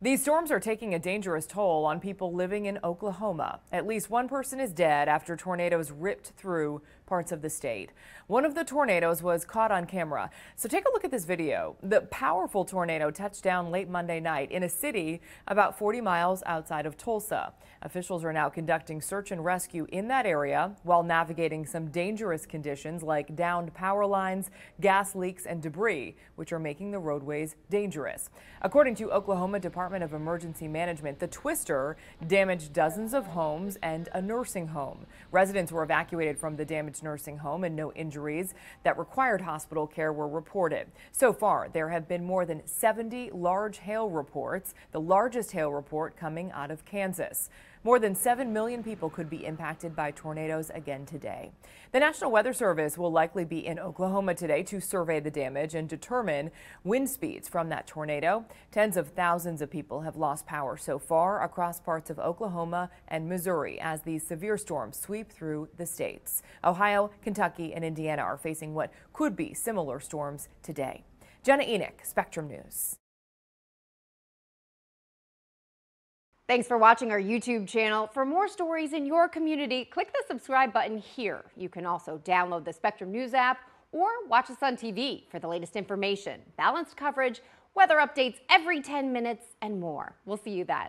These storms are taking a dangerous toll on people living in Oklahoma. At least one person is dead after tornadoes ripped through parts of the state. One of the tornadoes was caught on camera. So take a look at this video. The powerful tornado touched down late Monday night in a city about 40 miles outside of Tulsa. Officials are now conducting search and rescue in that area while navigating some dangerous conditions like downed power lines, gas leaks, and debris, which are making the roadways dangerous. According to Oklahoma Department of Emergency Management, the twister damaged dozens of homes and a nursing home. Residents were evacuated from the damaged nursing home and no injuries that required hospital care were reported. So far, there have been more than 70 large hail reports, the largest hail report coming out of Kansas. More than 7 million people could be impacted by tornadoes again today. The National Weather Service will likely be in Oklahoma today to survey the damage and determine wind speeds from that tornado. Tens of thousands of people have lost power so far across parts of Oklahoma and Missouri as these severe storms sweep through the states. Ohio, Kentucky, and Indiana are facing what could be similar storms today. Jenna Enoch, Spectrum News. Thanks for watching our YouTube channel. For more stories in your community, click the subscribe button here. You can also download the Spectrum News app or watch us on TV for the latest information, balanced coverage, weather updates every 10 minutes, and more. We'll see you then.